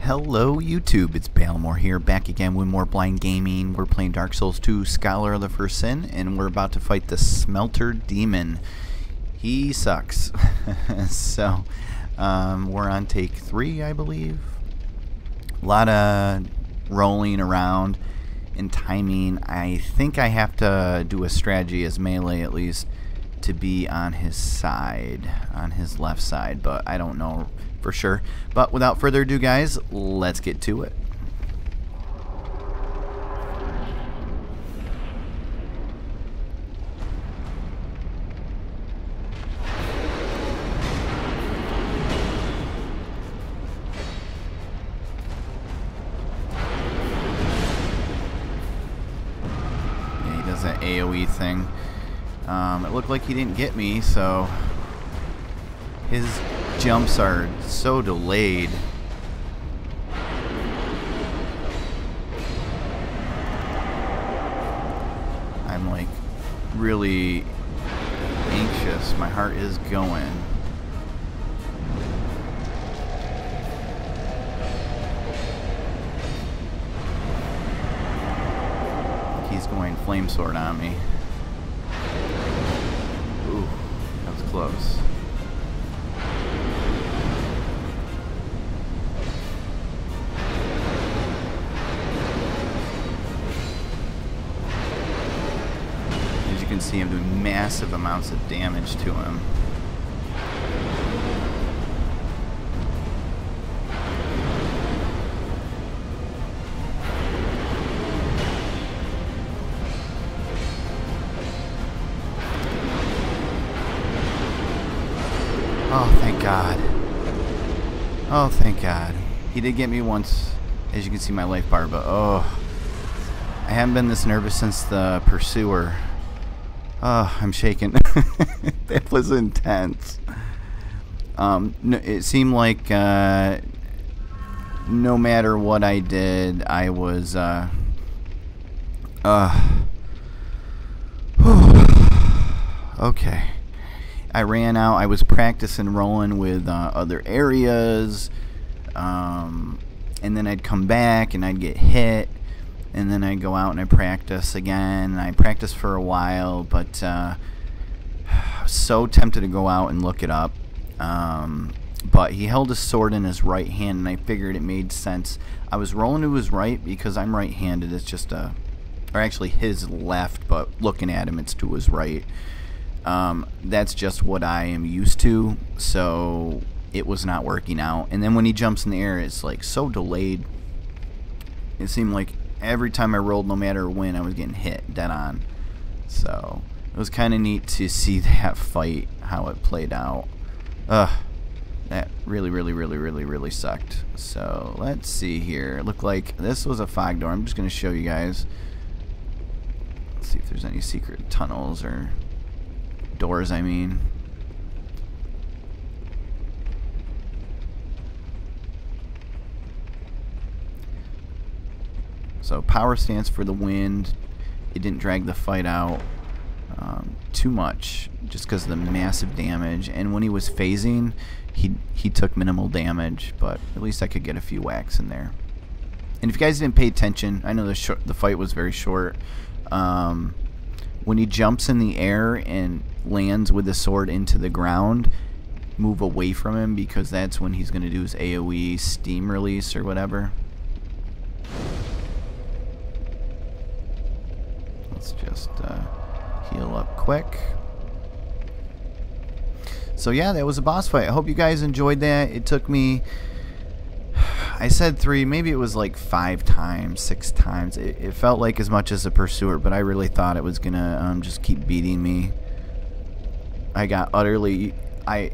Hello YouTube, it's Balimore here, back again with more Blind Gaming. We're playing Dark Souls 2 Scholar of the First Sin, and we're about to fight the Smelter Demon. He sucks. so, um, we're on take 3, I believe. A lot of rolling around and timing. I think I have to do a strategy as melee at least to be on his side, on his left side, but I don't know for sure. But without further ado, guys, let's get to it. Yeah, he does that AoE thing. Um, it looked like he didn't get me, so his jumps are so delayed. I'm like really anxious. My heart is going. He's going flame sword on me. Ooh, that was close. Can see, I'm doing massive amounts of damage to him. Oh, thank God. Oh, thank God. He did get me once, as you can see my life bar, but oh. I haven't been this nervous since the Pursuer. Oh, I'm shaking. that was intense. Um, no, it seemed like uh, no matter what I did, I was. Uh, uh, okay. I ran out. I was practicing rolling with uh, other areas, um, and then I'd come back and I'd get hit, and then I'd go out and I practice again. I practice for a while, but uh, I so tempted to go out and look it up. Um, but he held his sword in his right hand, and I figured it made sense. I was rolling to his right because I'm right-handed. It's just a, or actually his left, but looking at him, it's to his right. Um, that's just what I am used to, so it was not working out. And then when he jumps in the air, it's like so delayed. It seemed like every time I rolled, no matter when, I was getting hit dead on. So it was kind of neat to see that fight, how it played out. Ugh, that really, really, really, really, really sucked. So let's see here. It looked like this was a fog door. I'm just going to show you guys. Let's see if there's any secret tunnels or doors, I mean. So power stance for the wind. It didn't drag the fight out um, too much, just because of the massive damage. And when he was phasing, he he took minimal damage, but at least I could get a few whacks in there. And if you guys didn't pay attention, I know the the fight was very short. Um, when he jumps in the air and lands with the sword into the ground, move away from him because that's when he's going to do his AoE steam release or whatever. Let's just uh, heal up quick. So yeah, that was a boss fight. I hope you guys enjoyed that. It took me I said three, maybe it was like five times, six times. It, it, felt like as much as a pursuer, but I really thought it was gonna um, just keep beating me. I got utterly. I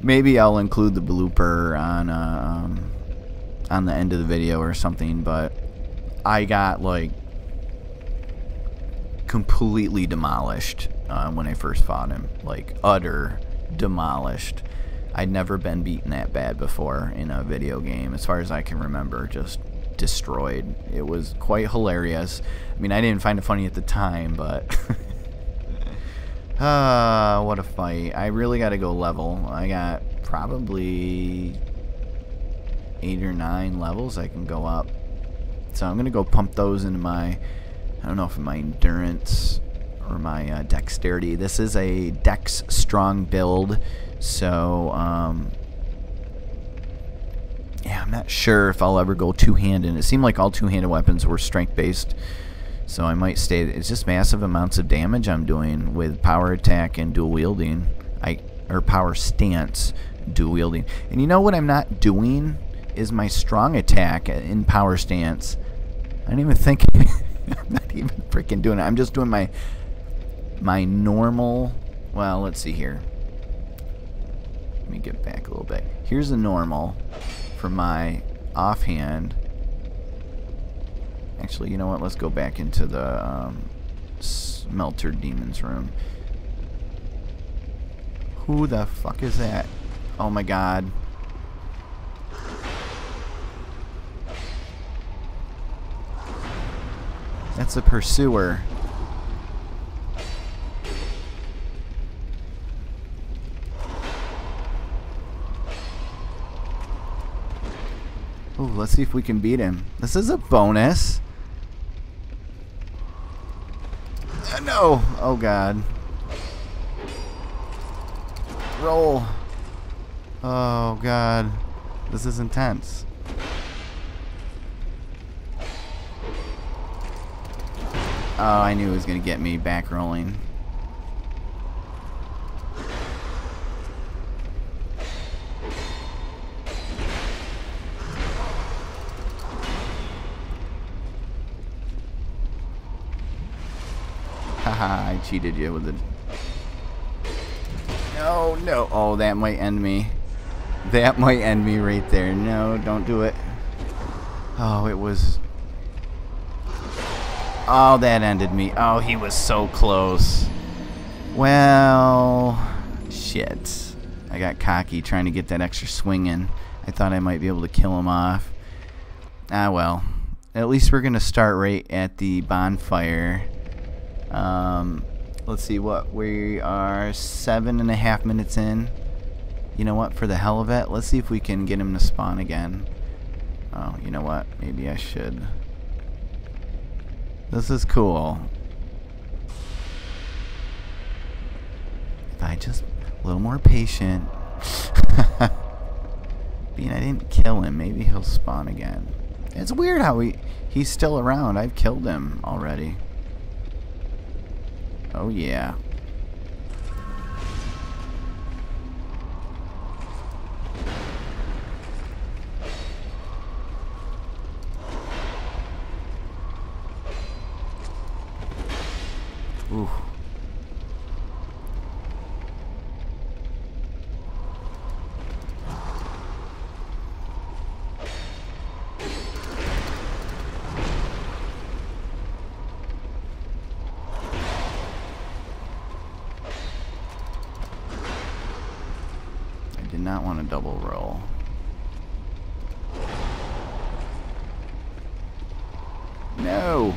maybe I'll include the blooper on uh, um, on the end of the video or something, but I got like completely demolished uh, when I first fought him, like utter demolished. I'd never been beaten that bad before in a video game, as far as I can remember. Just destroyed. It was quite hilarious. I mean, I didn't find it funny at the time, but ah, what a fight! I really got to go level. I got probably eight or nine levels I can go up. So I'm gonna go pump those into my, I don't know if my endurance or my uh, dexterity. This is a dex strong build, so um, yeah, I'm not sure if I'll ever go two-handed. It seemed like all two-handed weapons were strength-based, so I might stay. It's just massive amounts of damage I'm doing with power attack and dual wielding. I or power stance dual wielding. And you know what I'm not doing is my strong attack in power stance. I didn't even think. I'm not even freaking doing it. I'm just doing my my normal. Well, let's see here. Let me get back a little bit. Here's the normal for my offhand. Actually, you know what? Let's go back into the um, Smelter Demon's room. Who the fuck is that? Oh my god. That's a pursuer. Ooh, let's see if we can beat him. This is a bonus. Uh, no! Oh god. Roll. Oh god. This is intense. Oh, I knew it was going to get me back rolling. Haha, I cheated you with it. No, no. Oh, that might end me. That might end me right there. No, don't do it. Oh, it was... Oh, that ended me. Oh, he was so close. Well... Shit. I got cocky trying to get that extra swing in. I thought I might be able to kill him off. Ah, well. At least we're going to start right at the bonfire. Um, let's see what we are seven and a half minutes in. You know what? For the hell of it, let's see if we can get him to spawn again. Oh, you know what? Maybe I should. This is cool. If I just a little more patient. Being I didn't kill him, maybe he'll spawn again. It's weird how he he's still around. I've killed him already. Oh yeah. Not want a double roll. No!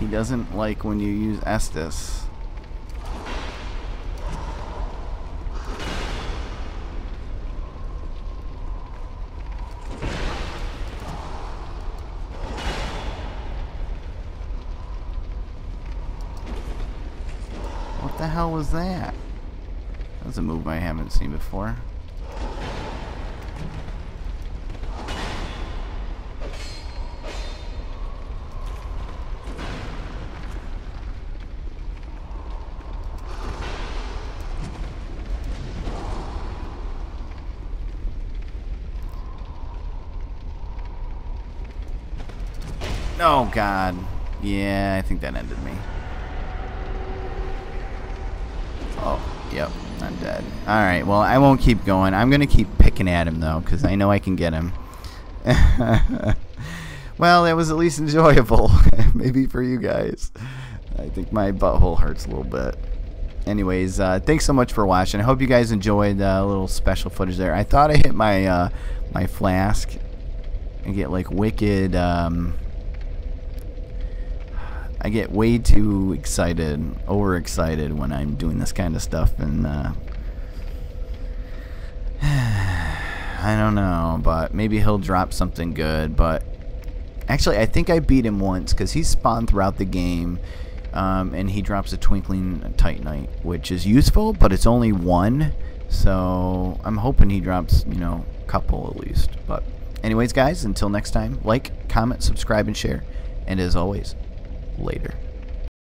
He doesn't like when you use Estus. The hell was that? That's a move I haven't seen before. Oh god. Yeah, I think that ended me. Oh, yep, I'm dead. Alright, well, I won't keep going. I'm going to keep picking at him, though, because I know I can get him. well, it was at least enjoyable. Maybe for you guys. I think my butthole hurts a little bit. Anyways, uh, thanks so much for watching. I hope you guys enjoyed the uh, little special footage there. I thought I hit my uh, my flask and get like wicked... Um, I get way too excited, overexcited when I'm doing this kind of stuff, and uh, I don't know, but maybe he'll drop something good. But actually, I think I beat him once because he's spawned throughout the game, um, and he drops a Twinkling Titanite, which is useful, but it's only one. So I'm hoping he drops, you know, a couple at least. But anyways, guys, until next time, like, comment, subscribe, and share. And as always, later.